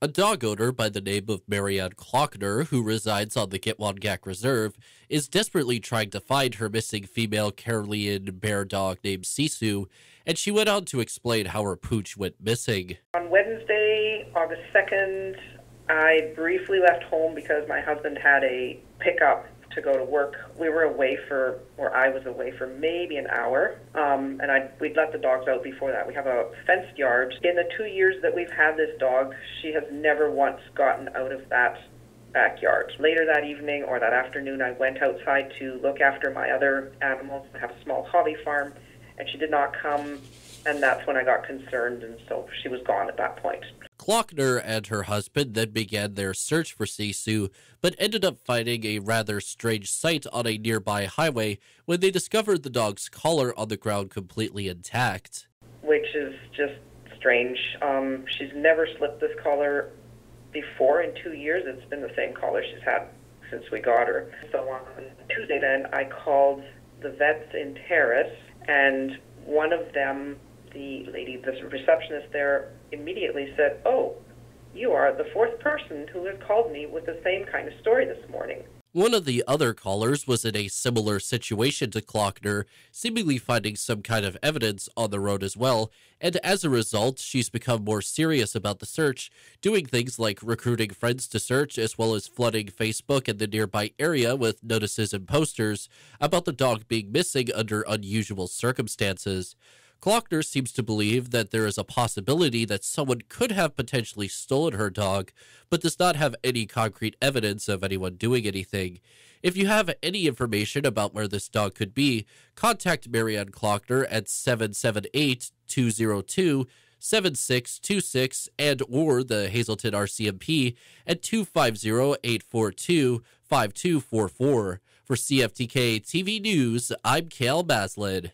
A dog owner by the name of Marianne Klockner, who resides on the Gitwangak Reserve, is desperately trying to find her missing female Karelian bear dog named Sisu, and she went on to explain how her pooch went missing. On Wednesday, August 2nd, I briefly left home because my husband had a pickup to go to work. We were away for, or I was away for maybe an hour, um, and I we'd let the dogs out before that. We have a fenced yard. In the two years that we've had this dog, she has never once gotten out of that backyard. Later that evening or that afternoon, I went outside to look after my other animals. I have a small hobby farm, and she did not come, and that's when I got concerned, and so she was gone at that point. Klockner and her husband then began their search for Sisu, but ended up finding a rather strange sight on a nearby highway when they discovered the dog's collar on the ground completely intact. Which is just strange. Um, she's never slipped this collar before in two years. It's been the same collar she's had since we got her. So on Tuesday, then I called the vets in Terrace, and one of them the lady, the receptionist there, immediately said, Oh, you are the fourth person who has called me with the same kind of story this morning. One of the other callers was in a similar situation to Klockner, seemingly finding some kind of evidence on the road as well, and as a result, she's become more serious about the search, doing things like recruiting friends to search, as well as flooding Facebook and the nearby area with notices and posters about the dog being missing under unusual circumstances. Klockner seems to believe that there is a possibility that someone could have potentially stolen her dog, but does not have any concrete evidence of anyone doing anything. If you have any information about where this dog could be, contact Marianne Klockner at 778 202 7626 and or the Hazelton RCMP at 250-842-5244. For CFTK TV News, I'm Cael Maslin.